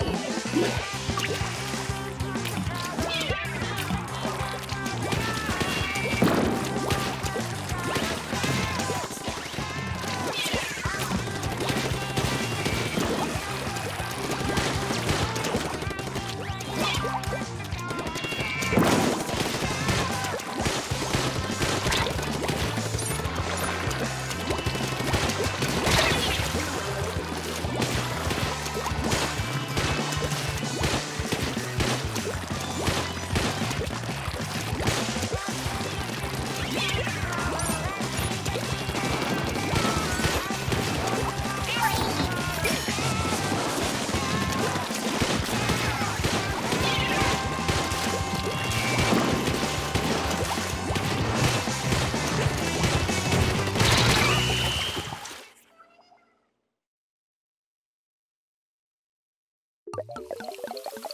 うわ!よ